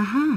Aha.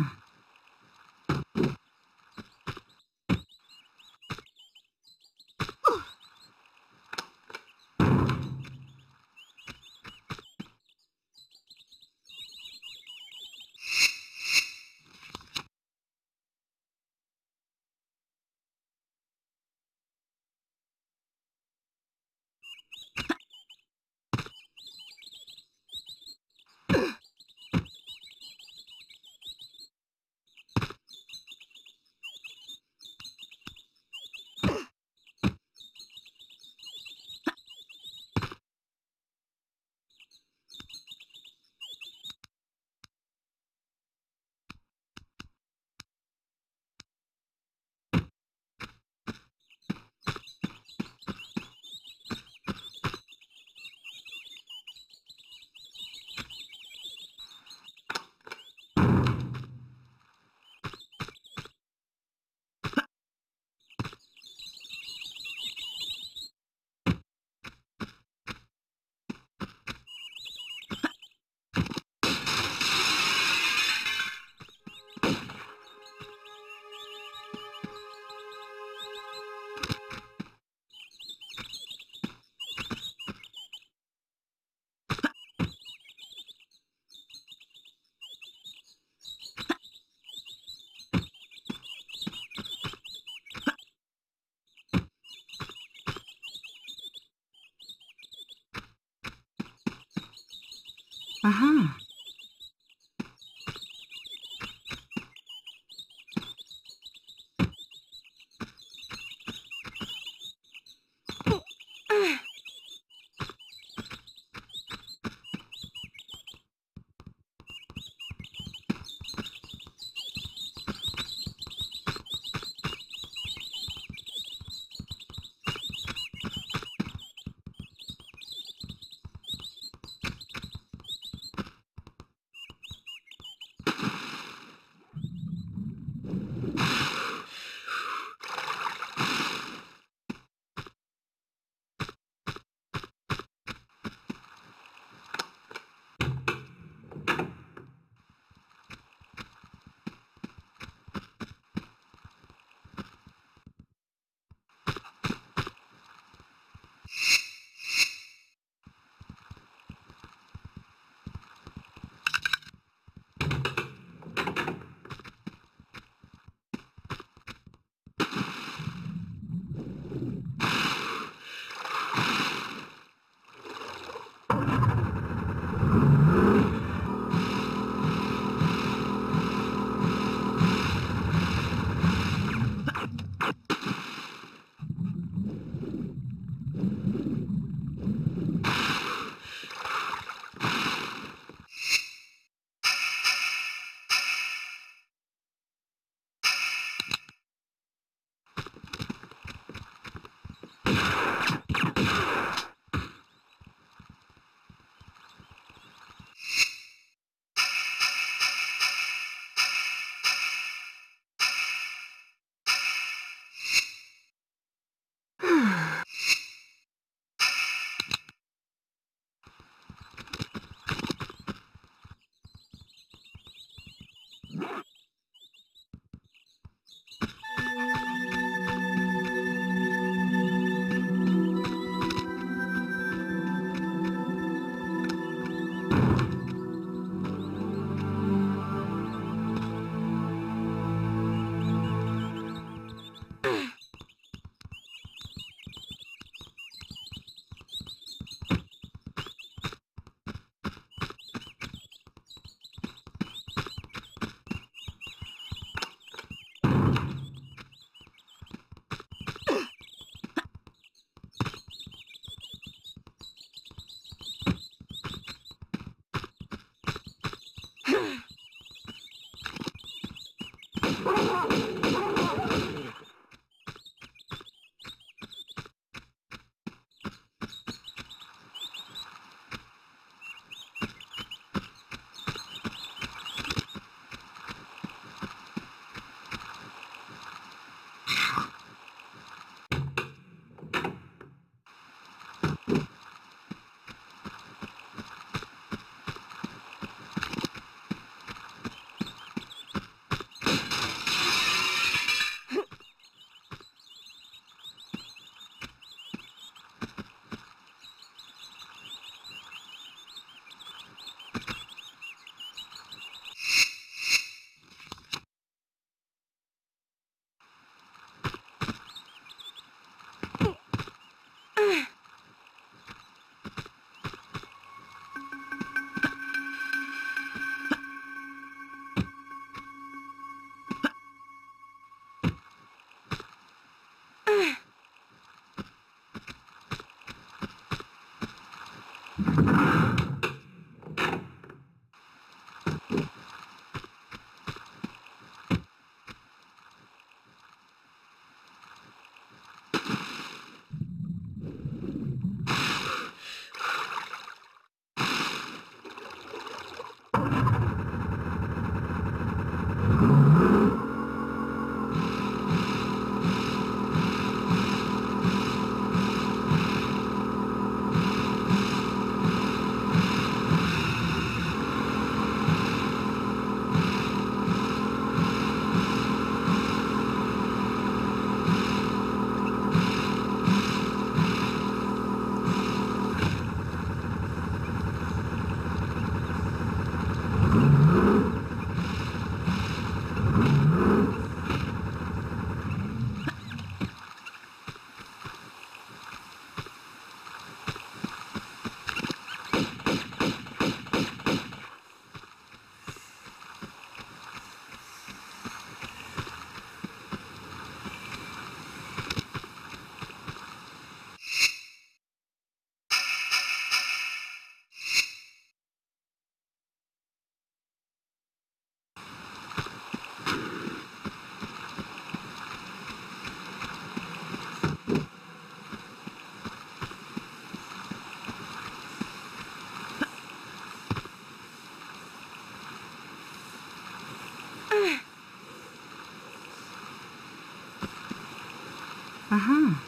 Aha. Aha.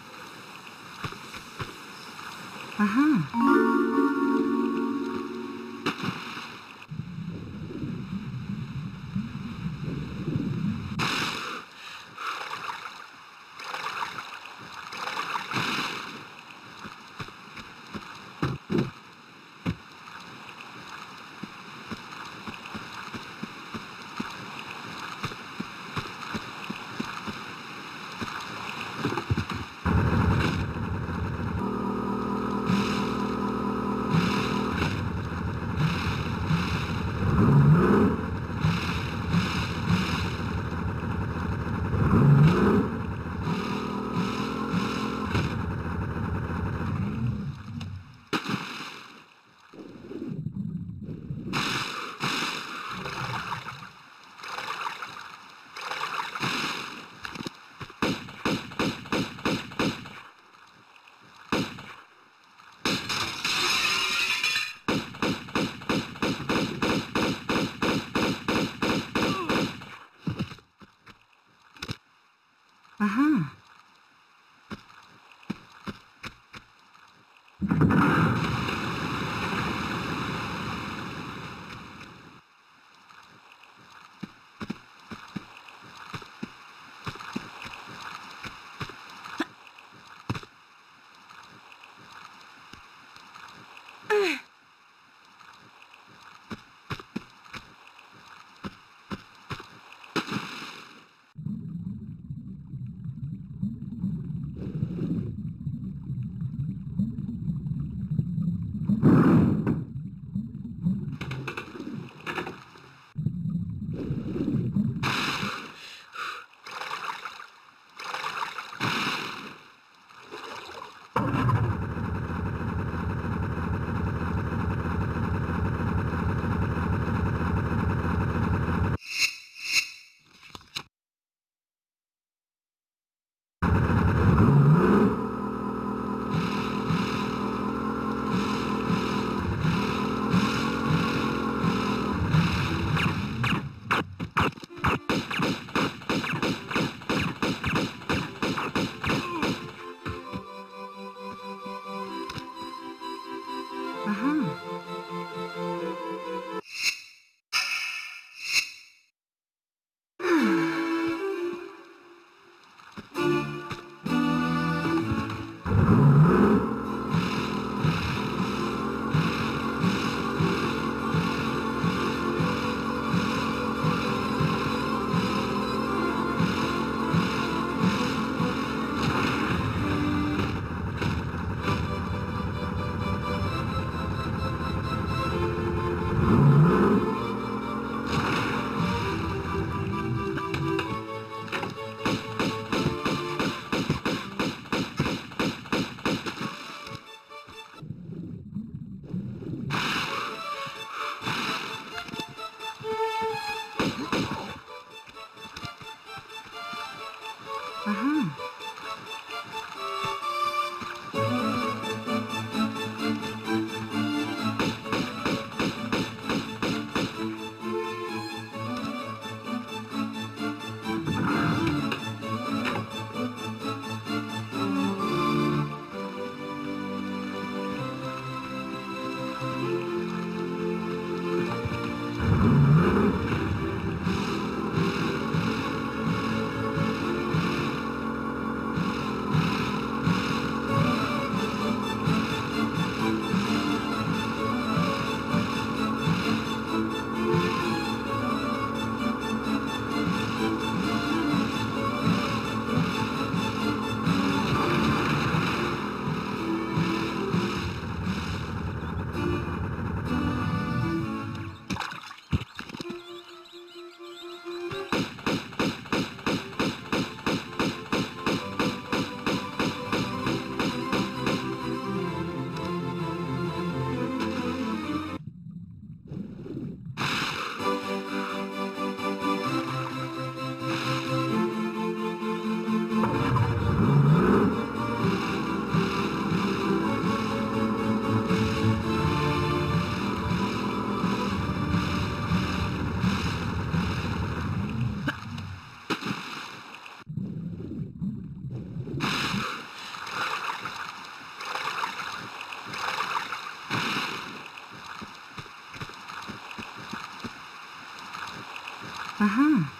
Aha.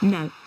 No.